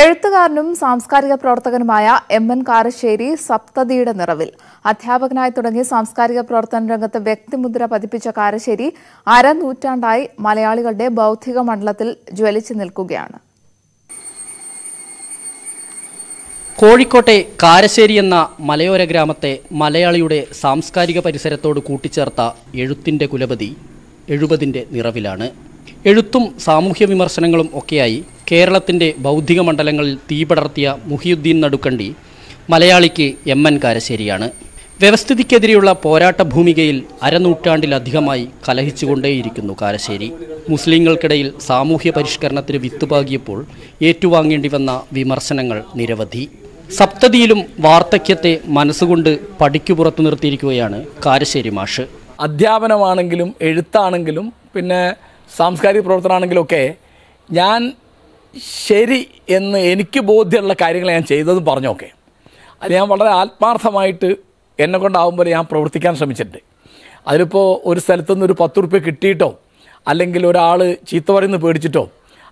എഴുത്തുകാരനും സാംസ്കാരിക പ്രവർത്തകനുമായ എം എൻ കാരശ്ശേരി സപ്തതിയുടെ നിറവിൽ. അധ്യാപകനായി തുടങ്ങി സാംസ്കാരിക പ്രവർത്തന രംഗത്ത് വ്യക്തിമുദ്ര പതിപ്പിച്ച കാരശ്ശേരി അരനൂറ്റാണ്ടായി മലയാളികളുടെ ബൗദ്ധിക മണ്ഡലത്തിൽ ജ്വലിച്ചു നിൽക്കുകയാണ്. കോഴിക്കോട്ടെ കാരശ്ശേരി എന്ന മലയോര ഗ്രാമത്തെ മലയാളിയുടെ സാംസ്കാരിക പരിസരത്തോട് കൂട്ടിച്ചേർത്ത എഴുത്തിന്റെ കുലപതി എഴുപതിന്റെ നിറവിലാണ്. എഴുത്തും സാമൂഹ്യ വിമർശനങ്ങളും ഒക്കെയായി കേരളത്തിന്റെ ബൗദ്ധിക മണ്ഡലങ്ങളിൽ തീപടർത്തിയ മുഹിയുദ്ദീൻ നടുക്കണ്ടി മലയാളിക്ക് എം എൻ കാരശ്ശേരിയാണ്. വ്യവസ്ഥിതിക്കെതിരെയുള്ള പോരാട്ട ഭൂമികയിൽ അരനൂറ്റാണ്ടിലധികമായി കലഹിച്ചുകൊണ്ടേയിരിക്കുന്നു കാരശ്ശേരി. മുസ്ലിങ്ങൾക്കിടയിൽ സാമൂഹ്യ പരിഷ്കരണത്തിന് വിത്തുപാകിയപ്പോൾ ഏറ്റുവാങ്ങേണ്ടി വന്ന വിമർശനങ്ങൾ നിരവധി. സപ്തതിയിലും വാർത്തക്യത്തെ മനസ്സുകൊണ്ട് പടിക്കു പുറത്തു നിർത്തിയിരിക്കുകയാണ് കാരശ്ശേരി മാഷ്. അധ്യാപനമാണെങ്കിലും എഴുത്താണെങ്കിലും പിന്നെ സാംസ്കാരിക പ്രവർത്തനമാണെങ്കിലൊക്കെ ഞാൻ ശരി എന്ന് എനിക്ക് ബോധ്യമുള്ള കാര്യങ്ങൾ ഞാൻ ചെയ്തതും പറഞ്ഞൊക്കെ. അത് ഞാൻ വളരെ ആത്മാർത്ഥമായിട്ട് എന്നെ കൊണ്ടാവുമ്പോൾ ഞാൻ പ്രവർത്തിക്കാൻ ശ്രമിച്ചിട്ടുണ്ട്. അതിലിപ്പോൾ ഒരു സ്ഥലത്തുനിന്ന് ഒരു പത്ത് റുപ്യ കിട്ടിയിട്ടോ അല്ലെങ്കിൽ ഒരാൾ ചീത്ത പറയുന്നു പേടിച്ചിട്ടോ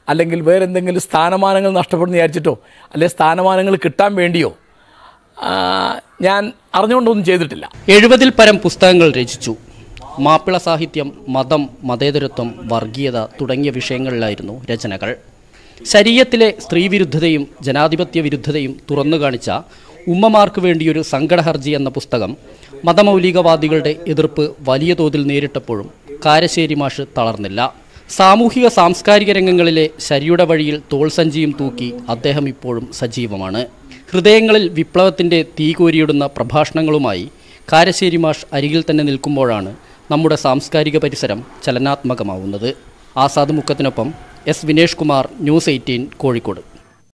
അല്ലെങ്കിൽ വേറെ എന്തെങ്കിലും സ്ഥാനമാനങ്ങൾ നഷ്ടപ്പെടുന്ന വിചാരിച്ചിട്ടോ അല്ലെങ്കിൽ സ്ഥാനമാനങ്ങൾ കിട്ടാൻ വേണ്ടിയോ ഞാൻ അറിഞ്ഞുകൊണ്ടൊന്നും ചെയ്തിട്ടില്ല. എഴുപതിൽ പരം പുസ്തകങ്ങൾ രചിച്ചു. മാപ്പിള സാഹിത്യം മതം മതേതരത്വം വർഗീയത തുടങ്ങിയ വിഷയങ്ങളിലായിരുന്നു രചനകൾ. ശരീരത്തിലെ സ്ത്രീവിരുദ്ധതയും ജനാധിപത്യ വിരുദ്ധതയും തുറന്നു കാണിച്ച ഉമ്മമാർക്ക് വേണ്ടിയൊരു സങ്കടഹർജി എന്ന പുസ്തകം മതമൗലികവാദികളുടെ എതിർപ്പ് വലിയ തോതിൽ നേരിട്ടപ്പോഴും കാരശ്ശേരി മാഷ് തളർന്നില്ല. സാമൂഹിക സാംസ്കാരിക രംഗങ്ങളിലെ ശരിയുടെ വഴിയിൽ തോൾസഞ്ചിയും തൂക്കി അദ്ദേഹം ഇപ്പോഴും സജീവമാണ്. ഹൃദയങ്ങളിൽ വിപ്ലവത്തിന്റെ തീ കോരിയിടുന്ന പ്രഭാഷണങ്ങളുമായി കാരശ്ശേരി മാഷ് അരികിൽ തന്നെ നിൽക്കുമ്പോഴാണ് നമ്മുടെ സാംസ്കാരിക പരിസരം ചലനാത്മകമാവുന്നത്. Azad മുക്കത്തിനൊപ്പം S Vinesh Kumar news eighteen Kozhikode.